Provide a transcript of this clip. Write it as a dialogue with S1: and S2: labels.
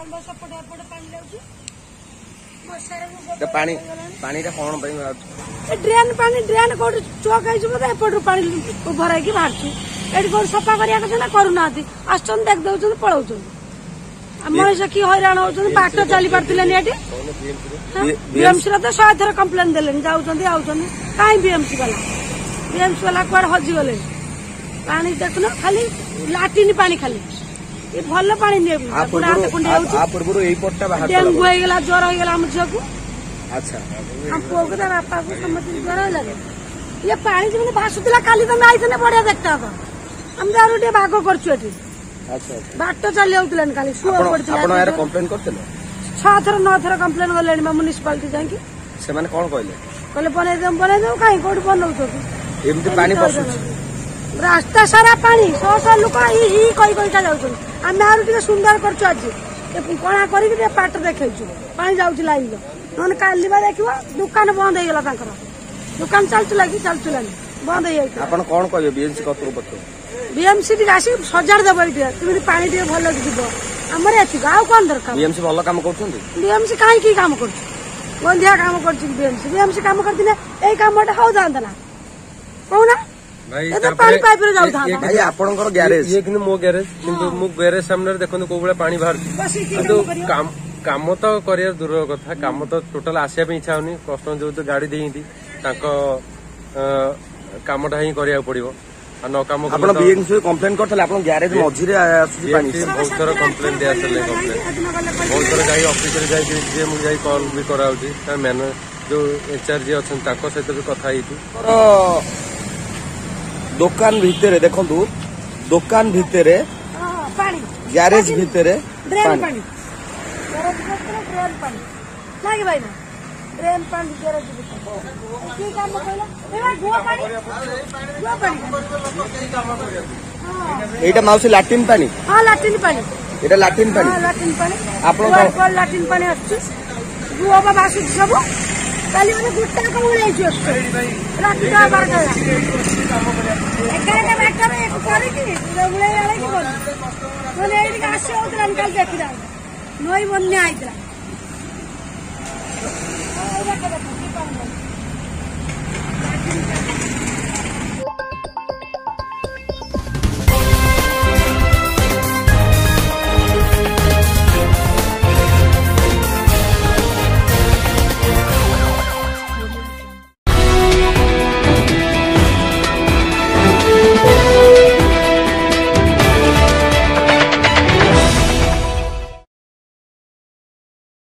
S1: ସେପଟ ଏପଟ ପାଣି ଯାଉଛି
S2: ପାଣି ପାଣିଟା କ'ଣ ପାଇଁ
S1: ଡ୍ରେନ୍ ପାଣି ଡ୍ରେନ୍ କୋଉଠି ଚକ୍ ହେଇଛି ବୋଧେ ଏପଟରୁ ପାଣି ଉଭର ହେଇକି ବାହାରୁଛି ଏଠି କୋଉଠି ସଫା କରିବା କଥା ନା କରୁନାହାନ୍ତି ଆସୁଛନ୍ତି ଦେଖି ଦଉଛନ୍ତି ପଳଉଛନ୍ତି ମଣିଷ କି ହଇରାଣ ହଉଛନ୍ତି ବାଟ ଚାଲି ପାରୁଥିଲେନି ଏଠି ବିଏମ୍ସିର ତ ଶହେ ଥର କମ୍ପ୍ଲେନ୍ ଦେଲେନି ଯାଉଛନ୍ତି ଆଉଛନ୍ତି କାହିଁ ବିଏମ୍ସି ବାଲା ବିଏମ୍ସି ବାଲା କୁଆଡେ ହଜିଗଲେଣି ପାଣି ଦେଖୁନ ଖାଲି ଲାଟିନ୍ ପାଣି ଖାଲି ଭଲ ପାଣି
S2: ଆ ପୂର୍ବରୁ ଏଇ ପଟଟା
S1: ଡେଙ୍ଗୁ ହେଇଗଲା ଜ୍ୱର ହେଇଗଲା ଆମ ଝିଅକୁ ଆମ ପୁଅକୁ ତା ବାପାକୁ ସମସ୍ତଙ୍କୁ ଜ୍ୱର ହେଲା ଇଏ ପାଣି ଯେମିତି ଭାସୁଥିଲା କାଲି ତମେ ଆଇଥିଲେ ବଢିଆ ଦେଖତା ହବ ଆମେ ଆହୁରି ଟିକେ ଭାଗ କରୁଛୁ ଏଠି ବାଟ ଚାଲି ଯାଉଥିଲାନି କାଲି
S2: ଶୁଅ
S1: ପଡିଥିଲା ଛଅ ଥର ନଅ ଥର କମ୍ପ୍ଲେନ କଲେଣି ମ୍ୟୁନିସିପାଲିଟି ଯାଇକି
S2: ସେମାନେ କଣ କହିଲେ
S1: କହିଲେ ବନେଇ ଦେବୁ ବନେଇ ଦେବୁ କାହିଁ କୋଉଠି ବନଉଛନ୍ତି
S2: ଏମିତି ପାଣି ପଶୁଛି
S1: রাস্তা সারা পানি শহ শহ লোক ই ই কই কইটা যাচ্ছেন আমি আর টিকে সুন্দর করছু আজ কড়া করি পাট দেখেছু পানি যাচ্ছি লাইন নহলে বা দেখব দোকান বন্ধ হয়ে গেল তাঁর দোকান
S2: চালুলা কি চালুলানি বন্ধ হয়ে
S1: যাই আপনার কোণ কইবে বিএমসি কর্তৃপক্ষ বিএমসি টিকে আসি সজাড় দেব এটি তুমি পানি টিকে ভাল
S2: যাব আমার এথিক আউ
S1: কোন দরকার বিএমসি ভাল কাম করছেন বিএমসি কাইকি কাম করছে বন্ধিয়া কাম করছে বিএমসি বিএমসি কাম
S3: করতে
S1: এই
S3: কামটা
S1: হও যাতে
S3: না
S1: কৌ
S2: না ଆପଣଙ୍କର ଗ୍ୟାରେଜ
S3: ଇଏ କିନ୍ତୁ ମୋ ଗ୍ୟାରେଜ କିନ୍ତୁ ମୁଁ ଗ୍ୟାରେଜ ସାମ୍ନାରେ ଦେଖନ୍ତୁ କୋଉ ଭଳିଆ ପାଣି ବାହାରୁଛି କିନ୍ତୁ
S1: କାମ
S3: ତ କରିବା ଦୂରର କଥା କାମ ତ ଟୋଟାଲ ଆସିବା ପାଇଁ ଇଚ୍ଛା ହଉନି କଷ୍ଟମର ଯେହେତୁ ଗାଡି ଦେଇଛନ୍ତି ତାଙ୍କ କାମଟା ହିଁ କରିବାକୁ ପଡିବ ଆଉ ନ କାମ
S2: ଆପଣ ବିଏମ୍ସି କମ୍ପ୍ଲେନ୍ କରିଥିଲେ ଆପଣ ଗ୍ୟାରେଜ ମଝିରେ ଆସୁଛି ପାଣି
S3: ବହୁତ ଥର କମ୍ପ୍ଲେନ୍ ଦେଇ ଆସିଲେ କମ୍ପ୍ଲେନ୍ ବହୁତ ଥର ଯାଇ ଅଫିସରେ ଯାଇକି ଯିଏ ମୁଁ ଯାଇ କଲ୍ ବି କରାହଉଛି ମ୍ୟାନେଜର ଯୋଉ ଇନଚାର୍ଜ ଯିଏ ଅଛନ୍ତି ତାଙ୍କ ସହିତ ବି କଥା ହେଇଛି
S2: ଦୋକାନ ଭିତରେ ଦେଖନ୍ତୁ ଦୋକାନ ଭିତରେ ଗ୍ୟାରେଜ ଭିତରେ ପାଣି
S1: ଡ୍ରେନ୍ ପାଣି ଗ୍ୟାରେଜ କି କାମ କହିଲା
S2: ଏଇଟା ମାଉସୀ ଲାଟିନ୍ ପାଣି
S1: ହଁ ଲାଟିନ୍ ପାଣି এটা লাটিন
S2: পানি
S1: লাটিন
S2: পানি
S1: আপনার লাটিন পানি আসছে দু আবার আসুক যাবো କାଲି ମାନେ ଗୋଟେ ଟଙ୍କା ଉଳେଇଛି ରାତି ଦଶ ବାର ଟଙ୍କା ଏଗାରଟା ବାରଟାରେ କରିକି ଉଳେଇ ଆଣିକି ଗଲୁ ନହେଲେ ଏଇଠିକି ଆସି ହଉଥିଲା ଆମେ କାଲି ଦେଖିଲା ନଈ ବନ୍ୟା ହେଇଥିଲା